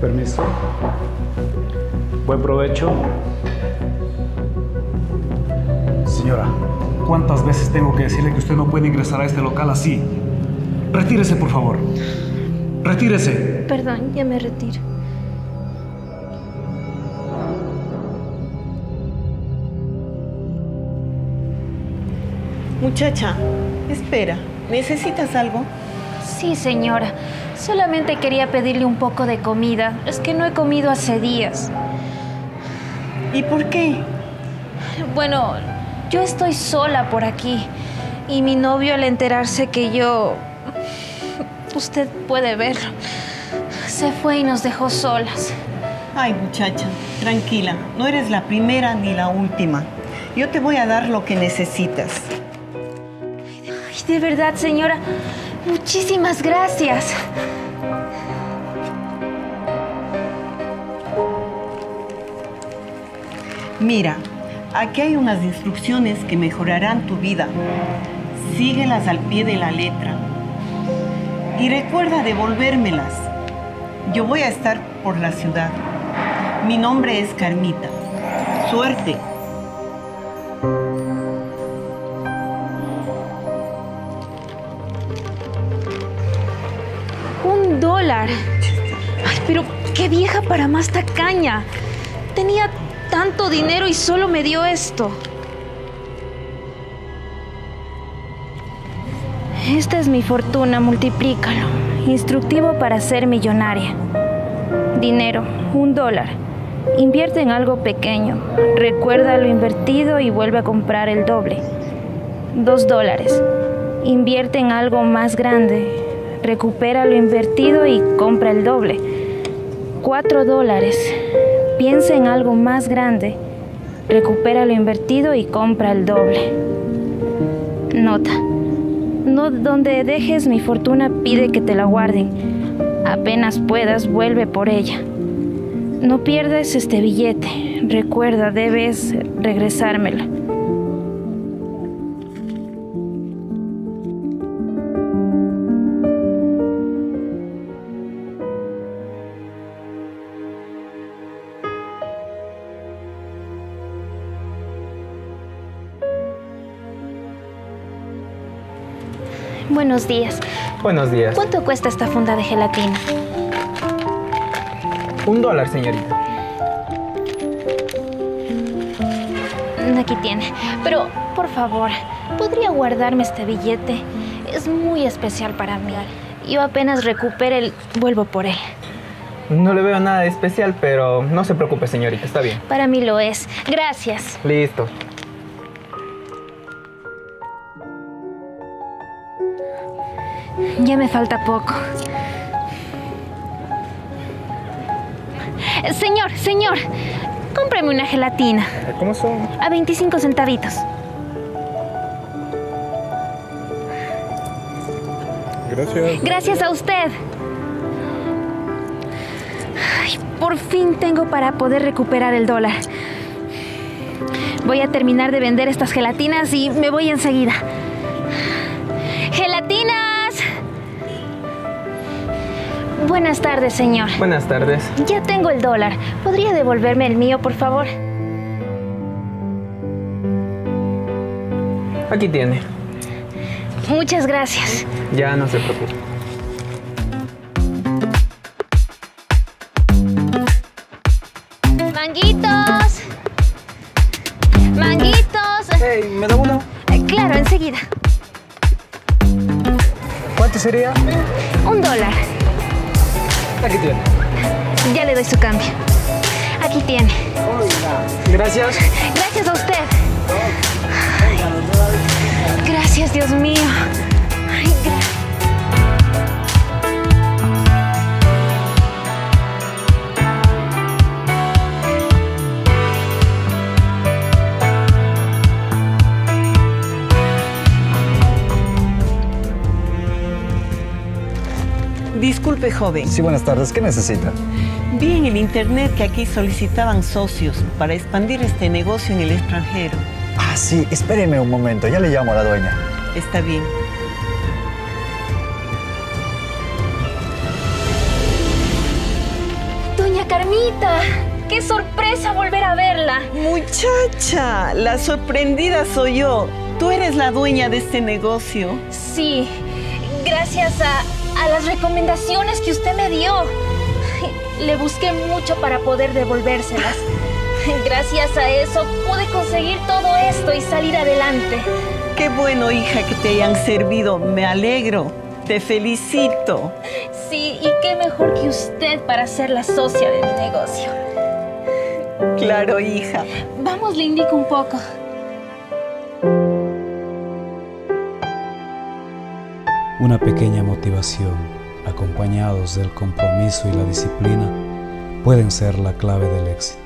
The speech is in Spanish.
Permiso. Buen provecho. Señora, ¿cuántas veces tengo que decirle que usted no puede ingresar a este local así? Retírese, por favor. Retírese. Perdón, ya me retiro. Muchacha, espera. ¿Necesitas algo? Sí, señora. Solamente quería pedirle un poco de comida. Es que no he comido hace días. ¿Y por qué? Bueno, yo estoy sola por aquí. Y mi novio al enterarse que yo... Usted puede verlo. Se fue y nos dejó solas. Ay, muchacha, tranquila. No eres la primera ni la última. Yo te voy a dar lo que necesitas. Ay, de verdad, señora. Muchísimas gracias. Mira, aquí hay unas instrucciones que mejorarán tu vida. Síguelas al pie de la letra. Y recuerda devolvérmelas. Yo voy a estar por la ciudad. Mi nombre es Carmita. Suerte. Ay, pero qué vieja para más tacaña. Tenía tanto dinero y solo me dio esto. Esta es mi fortuna, multiplícalo. Instructivo para ser millonaria. Dinero, un dólar. Invierte en algo pequeño. Recuerda lo invertido y vuelve a comprar el doble. Dos dólares. Invierte en algo más grande. Recupera lo invertido y compra el doble. Cuatro dólares. Piensa en algo más grande. Recupera lo invertido y compra el doble. Nota. No donde dejes mi fortuna pide que te la guarden. Apenas puedas, vuelve por ella. No pierdes este billete. Recuerda, debes regresármelo. Buenos días. Buenos días. ¿Cuánto cuesta esta funda de gelatina? Un dólar, señorita. Aquí tiene. Pero, por favor, ¿podría guardarme este billete? Es muy especial para mí. Yo apenas recupere el... vuelvo por él. No le veo nada de especial, pero no se preocupe, señorita, está bien. Para mí lo es. Gracias. Listo. Ya me falta poco. Señor, señor, cómprame una gelatina. ¿Cómo son? A 25 centavitos. Gracias. Gracias a usted. Ay, por fin tengo para poder recuperar el dólar. Voy a terminar de vender estas gelatinas y me voy enseguida. ¡Gelatinas! Buenas tardes, señor. Buenas tardes. Ya tengo el dólar. ¿Podría devolverme el mío, por favor? Aquí tiene. Muchas gracias. Ya no se preocupe. Manguitos. Manguitos. Hey, ¿me da uno? Eh, Claro, enseguida. ¿Cuánto sería? Un dólar. Aquí tiene. Ya le doy su cambio. Aquí tiene. Gracias. Gracias a usted. Gracias, Dios mío. Disculpe, joven. Sí, buenas tardes. ¿Qué necesita? Vi en el internet que aquí solicitaban socios para expandir este negocio en el extranjero. Ah, sí, espéreme un momento. Ya le llamo a la dueña. Está bien. Doña Carmita, qué sorpresa volver a verla. Muchacha, la sorprendida soy yo. Tú eres la dueña de este negocio. Sí, gracias a, a las recomendaciones que usted me dio. Le busqué mucho para poder devolvérselas. Gracias a eso pude conseguir todo esto y salir adelante. Qué bueno, hija, que te hayan servido. Me alegro. Te felicito. Sí, y qué mejor que usted para ser la socia de mi negocio. Claro, hija. Vamos, le indico un poco. Una pequeña motivación, acompañados del compromiso y la disciplina, pueden ser la clave del éxito.